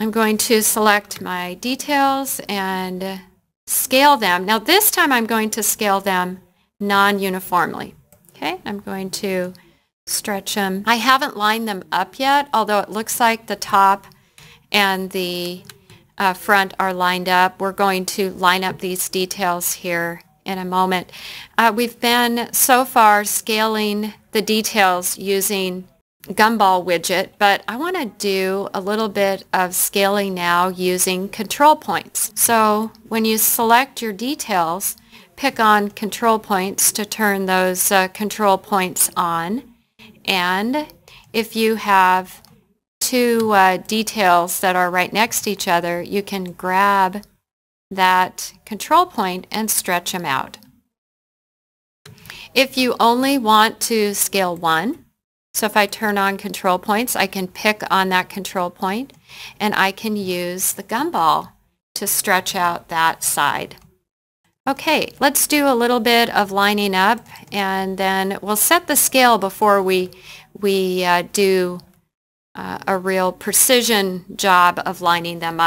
I'm going to select my details and scale them. Now this time I'm going to scale them non-uniformly. Okay, I'm going to stretch them. I haven't lined them up yet, although it looks like the top and the uh, front are lined up. We're going to line up these details here in a moment. Uh, we've been so far scaling the details using gumball widget, but I want to do a little bit of scaling now using control points. So when you select your details, pick on control points to turn those uh, control points on. And if you have two uh, details that are right next to each other, you can grab that control point and stretch them out. If you only want to scale one, so if I turn on control points, I can pick on that control point and I can use the gumball to stretch out that side. Okay, let's do a little bit of lining up and then we'll set the scale before we, we uh, do uh, a real precision job of lining them up.